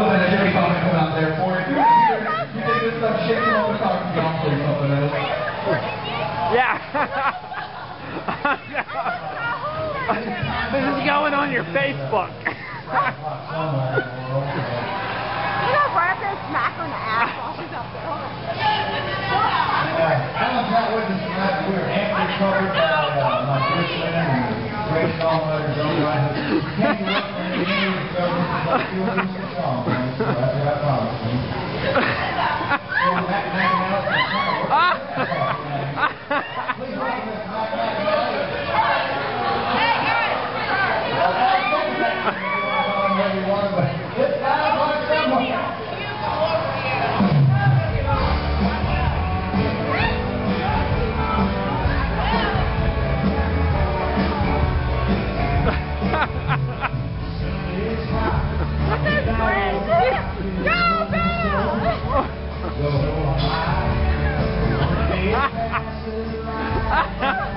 behind a dairy bomb come out there for. You, you think this stuff shit you want to talk to y'all for something else. Yeah. this is going on your Facebook. you know, Barbara smack on the ass while she's up there. I was not with us tonight. We were amply covered by. Thank you. Ha ha ha!